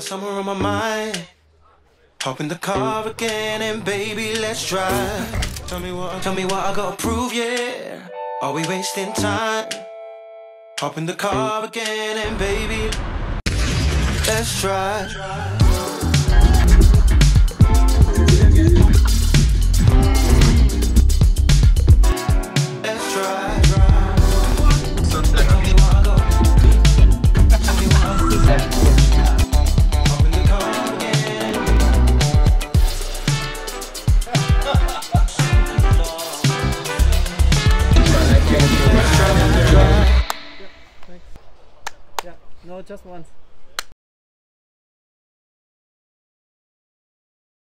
summer on my mind. Hop in the car again and baby, let's drive. Tell me what, tell me what I gotta prove, yeah. Are we wasting time? Hop in the car again and baby, let's drive. No, just once.